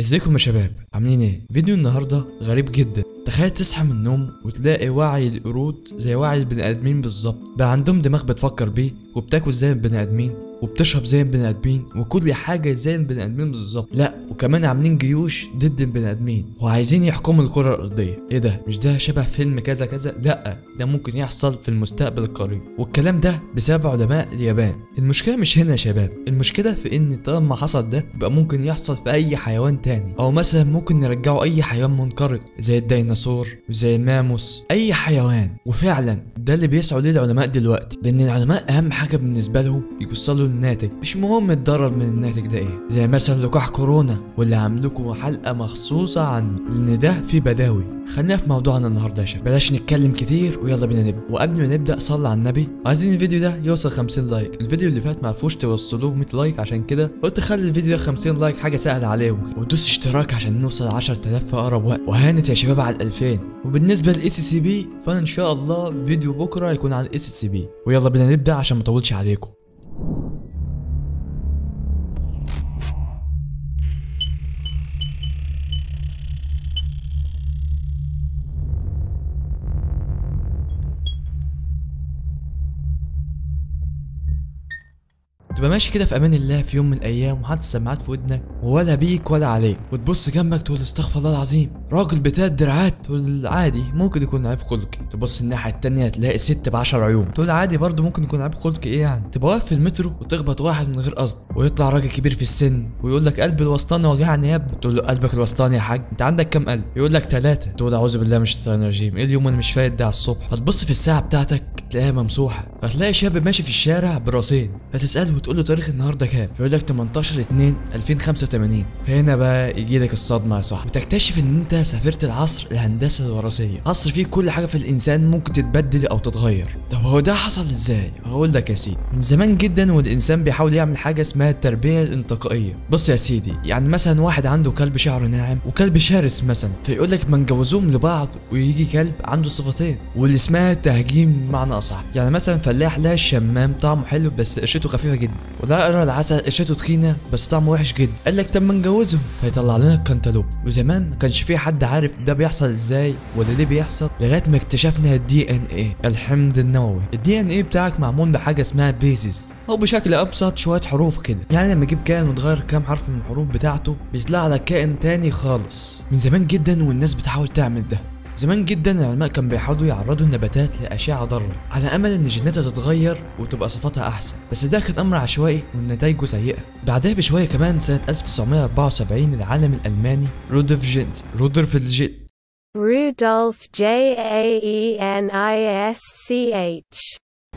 ازيكم يا شباب؟ عاملين إيه؟ فيديو النهارده غريب جدا. تخيل تصحى من النوم وتلاقي وعي القرود زي وعي البني آدمين بالظبط. بقى عندهم دماغ بتفكر بيه وبتاكل زي البني آدمين. وبتشرب زي البني آدمين وكل حاجة زي البني آدمين بالظبط. لا وكمان عاملين جيوش ضد البني آدمين وعايزين يحكموا الكرة الأرضية. إيه ده؟ مش ده شبه فيلم كذا كذا؟ لا ده ممكن يحصل في المستقبل القريب. والكلام ده بسبب علماء اليابان. المشكلة مش هنا يا شباب. المشكلة في إن طالما حصل ده يبقى ممكن يحصل في أي حيوان تاني. أو مثلا ممكن نرجعوا أي حيوان منقرض زي الديناصور وزي الماموس أي حيوان. وفعلا ده اللي بيسعوا ليه العلماء دلوقتي. لأن العلماء أهم حاجة بالنسبة لهم يوصلوا للناتج مش مهم الضرر من الناتج ده إيه. زي مثلا لقاح كورونا واللي عاملكم حلقة مخصوصة عن إن ده في بداوي. خلينا في موضوعنا النهارده يا شباب. بلاش نتكلم كتير ويلا بينا نبدأ. وقبل ما نبدأ صلي على النبي. عايزين الفيديو ده يوصل 50 like. الفيديو اللي فات معرفوش توصلوه 100 like عشان كده قلت خلي الفيديو ده 50 like حاجة سهلة عليهم. ودوس اشتراك عشان نوصل 10000 في أقرب وقت. وهانت يا شباب على ال 2000 وبالنسبه لل SCP فانا ان شاء الله فيديو بكرة هيكون عن SCP. ويلا بينا نبدأ عشان ما أطولش عليكم. تبقى ماشي كده في أمان الله في يوم من الأيام وحاطط السماعات في ودنك ولا بيك ولا عليك. وتبص جنبك تقول استغفر الله العظيم. راجل بتاع الدراعات تقول عادي ممكن يكون عيب خلقي تبص الناحية التانية تلاقي ست بعشر عيون. تقول عادي برضه ممكن يكون عيب خلقي إيه يعني؟ تبقى واقف في المترو وتخبط واحد من غير قصد ويطلع راجل كبير في السن ويقول لك قلب الوسطاني وجعني يا ابني. تقول له قلبك الوسطاني يا حاج أنت عندك كام قلب؟ يقول لك ثلاثة تقول أعوذ بالله من الشيطان الرجيم. إيه اليوم أنا مش فايت ده على الصبح؟ فتبص في الساعة بتاعتك تلاقيها ممسوحة. فتلاقي شاب ماشي في الشارع براسين فتسأله وتقول له تاريخ النهارده كام؟ فيقول لك 18 2 2085 فهنا بقى يجي لك الصدمة يا صاحبي. وتكتشف إن أنت سافرت العصر الهندسه الوراثية. عصر فيه كل حاجة في الإنسان ممكن تتبدل أو تتغير. طب هو ده حصل إزاي؟ هقول لك يا سيدي. من زمان جدا والإنسان بيحاول يعمل حاجة اسمها التربية الانتقائية. بص يا سيدي يعني مثلا واحد عنده كلب شعره ناعم وكلب شرس مثلا فيقول لك ما نجوزوهم لبعض ويجي كلب عنده صفتين واللي اسمها تهجيم بمعنى أصح. يعني مثلا فلاح لا الشمام طعمه حلو بس قشرته خفيفة جدا. والقرع العسل قشرته تخينة بس طعمه وحش جدا. قال لك طب ما نجوزهم فيطلع لنا الكنتالوب وزمان ما كانش في حد عارف ده بيحصل إزاي ولا ليه بيحصل لغاية ما اكتشفنا ال DNA الحمض النووي. ال DNA بتاعك معمول بحاجة اسمها bases أو بشكل أبسط شوية حروف كده. يعني لما أجيب كائن وتغير كام حرف من الحروف بتاعته بيطلع لك كائن تاني خالص. من زمان جدا والناس بتحاول تعمل ده. زمان جدا العلماء كانوا بيحاولوا يعرضوا النباتات لأشعة ضارة على أمل إن جيناتها تتغير وتبقى صفاتها أحسن بس ده كان أمر عشوائي ونتائجه سيئة بعدها بشوية كمان سنة 1974 العالم الألماني رودولف جينز رودولف الجيت Rudolph J A E N I S C.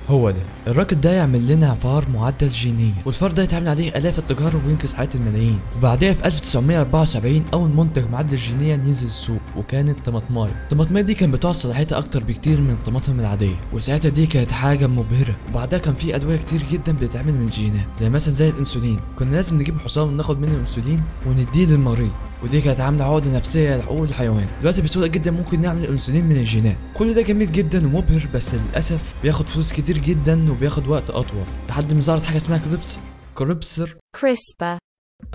هو ده. الراجل ده يعمل لنا فار معدل جينيا والفار ده يتعمل عليه آلاف التجارب وينقذ حياة الملايين. وبعدها في 1974 أول منتج معدل جينيا نزل السوق وكانت طماطماية. الطماطماية دي كان بتقعد صلاحيتها أكتر بكتير من الطماطم العادية. وساعتها دي كانت حاجة مبهرة. وبعدها كان في أدوية كتير جدا بتتعمل من الجينات زي مثلا زي الأنسولين. كنا لازم نجيب حصان وناخد منه انسولين ونديه للمريض. ودي كانت عاملة عقدة نفسية لحقوق الحيوان. دلوقتي بسهولة جدا ممكن نعمل انسولين من الجينات. كل ده جميل جدا ومبهر بس للأسف بياخد فلوس كتير جدا وبياخد وقت أطول. لحد ما ظهرت حاجة اسمها CRISP CRISPR. CRISPR.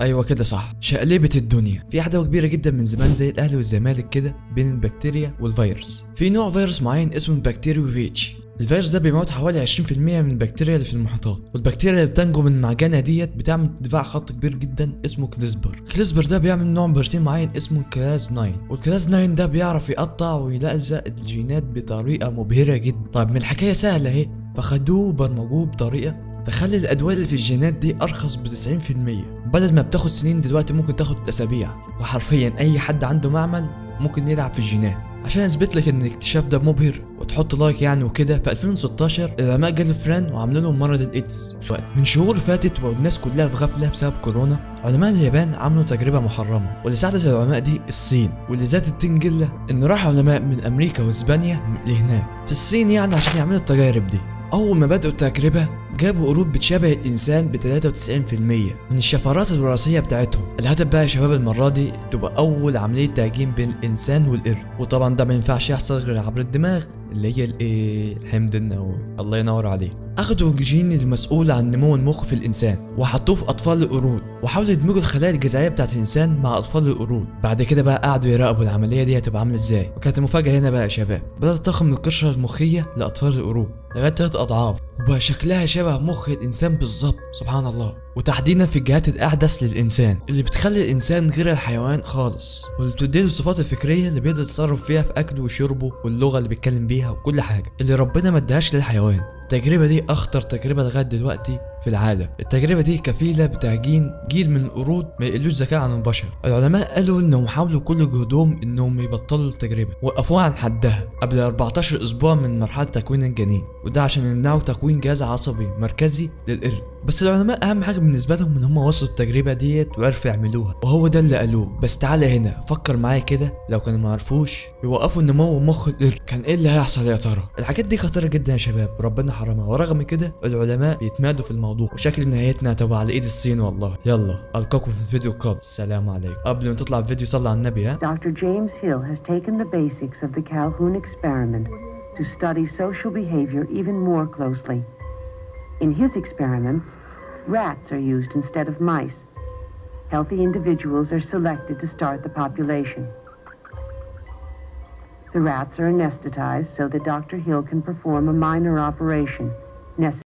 أيوه كده صح. شقلبت الدنيا. في عداوة كبيرة جدا من زمان زي الاهلي والزمالك كده بين البكتيريا والفيروس. في نوع فيروس معين اسمه ال bacteriophage الفيروس ده بيموت حوالي 20% من البكتيريا اللي في المحيطات. والبكتيريا اللي بتنجو من المعجنه ديت بتعمل دفاع خط كبير جدا اسمه CRISPR. CRISPR ده بيعمل نوع بروتين معين اسمه Cas 9 وال Cas 9 ده بيعرف يقطع ويلزق الجينات بطريقة مبهرة جدا. طيب من الحكاية سهلة اهي. فخدوه وبرمجوه بطريقة تخلي الأدوية اللي في الجينات دي أرخص ب 90% بدل ما بتاخد سنين دلوقتي ممكن تاخد أسابيع. وحرفيا أي حد عنده معمل ممكن يلعب في الجينات. عشان أثبت لك إن الاكتشاف ده مبهر وتحط like يعني وكده. في 2016 العلماء جابوا فران وعملوا لهم مرض الإيدز. من شهور فاتت والناس كلها في غفلة بسبب كورونا علماء اليابان عملوا تجربة محرمة. واللي ساعدت العلماء دي الصين. واللي زادت الطين بلة إن راح علماء من أمريكا وإسبانيا لهناك. في الصين يعني عشان يعملوا التجارب دي. أول ما بدأوا التجربة جابوا قرود بتشبه الإنسان ب 93% من الشفرات الوراثية بتاعتهم. الهدف بقى يا شباب المرة دي تبقى أول عملية تهجين بين الإنسان والقرد. وطبعا ده ما ينفعش يحصل غير عبر الدماغ اللي هي الايه الحمض النووي. الله ينور عليك. أخدوا الجين المسؤول عن نمو المخ في الإنسان وحطوه في أطفال القرود وحاولوا يدمجوا الخلايا الجذعيه بتاعت الإنسان مع أطفال القرود. بعد كده بقى قعدوا يراقبوا العملية دي هتبقى عاملة إزاي. وكانت المفاجأة هنا بقى يا شباب بدأت تضخم القشرة المخية لأطفال القرود. لغاية تلات أضعاف. وبقى شكلها شبه مخ الإنسان بالظبط. سبحان الله. وتحديدا في الجهات الأحدث للإنسان اللي بتخلي الإنسان غير الحيوان خالص. واللي بتديله الصفات الفكرية اللي بيقدر يتصرف فيها في أكله وشربه واللغة اللي بيتكلم بيها وكل حاجة اللي ربنا ما للحيوان. التجربة دي أخطر تجربة لغاية دلوقتي. في العالم. التجربة دي كفيلة بتعجين جيل من القرود ما يقلوش ذكاء عن البشر. العلماء قالوا إنهم حاولوا كل جهدهم إنهم يبطلوا التجربة وقفوها عن حدها قبل 14 أسبوع من مرحلة تكوين الجنين وده عشان يمنعوا تكوين جهاز عصبي مركزي للقرد. بس العلماء أهم حاجة بالنسبة لهم إن هم وصلوا التجربة ديت وعرفوا يعملوها وهو ده اللي قالوه. بس تعالى هنا فكر معايا كده لو كانوا ما عرفوش يوقفوا نمو مخ القرد كان إيه اللي هيحصل يا ترى؟ الحاجات دي خطيرة جدا يا شباب وربنا حرمها. ورغم كده العلماء بيتمادوا في الموضوع وشكل نهايتنا هتبقى على إيد الصين والله. يلا ألقاكم في الفيديو القادم السلام عليكم. قبل ما تطلع الفيديو صلي على النبي ها؟ Dr. James Hill has taken the basics of the Calhoun experiment to study social behavior even more closely. In his experiment, rats are used instead of mice. Healthy individuals are selected to start the population. The rats are anesthetized so that Dr. Hill can perform a minor operation necessary.